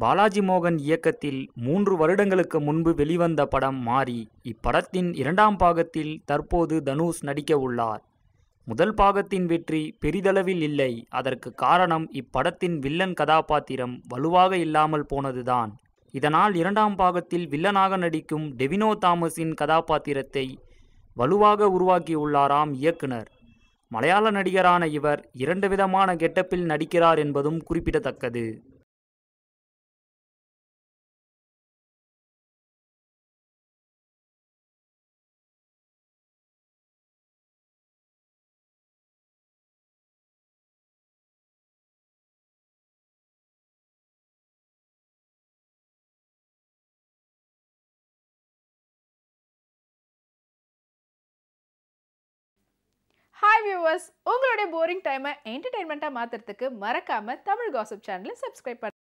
பாலாஜி மோகன் இயக்கத்தில் மூன்று வருடங்களுக்கு முன்பு வெளிவந்த படம் மாறி இப்படத்தின் இரண்டாம் பாகத்தில் தற்போது தனுஷ் நடிக்க உள்ளார். முதல் பாகத்தின் வெற்றி பெரிதளவில் இல்லை. அதற்கு காரணம் இப்படத்தின் வில்லன் கதாபாத்திரம் வலுவாக இல்லாமல் போனதுதான். இதனால் இரண்டாம் பாகத்தில் வில்லனாக நடிக்கும் டெவினோ தாமஸின் கதாபாத்திரத்தை வலுவாக உருவாக்கியுள்ளாராம் இயக்குனர். மலையாள நடிகரான இவர் இரண்டு விதமான கெட்டப்பில் நடிக்கிறார் என்பதும் குறிப்பிடத்தக்கது. வியூவர்ஸ் உங்களுடைய போரிங் டைமை என்டர்டைன்மெண்ட்டாக மாற்றுறதுக்கு மறக்காமல் தமிழ் காசப் சேனலை சப்ஸ்கிரைப் பண்ணுங்க